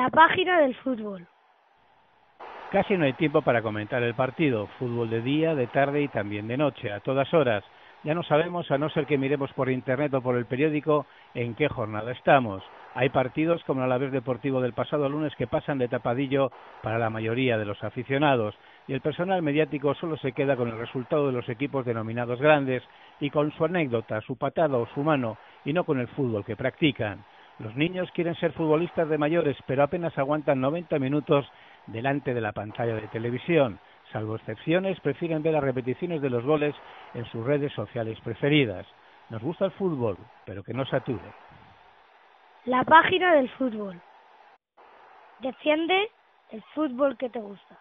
La página del fútbol. Casi no hay tiempo para comentar el partido. Fútbol de día, de tarde y también de noche, a todas horas. Ya no sabemos, a no ser que miremos por internet o por el periódico, en qué jornada estamos. Hay partidos como el Alavés Deportivo del pasado lunes que pasan de tapadillo para la mayoría de los aficionados y el personal mediático solo se queda con el resultado de los equipos denominados grandes y con su anécdota, su patada o su mano y no con el fútbol que practican. Los niños quieren ser futbolistas de mayores, pero apenas aguantan 90 minutos delante de la pantalla de televisión. Salvo excepciones, prefieren ver las repeticiones de los goles en sus redes sociales preferidas. Nos gusta el fútbol, pero que no sature. La página del fútbol. Defiende el fútbol que te gusta.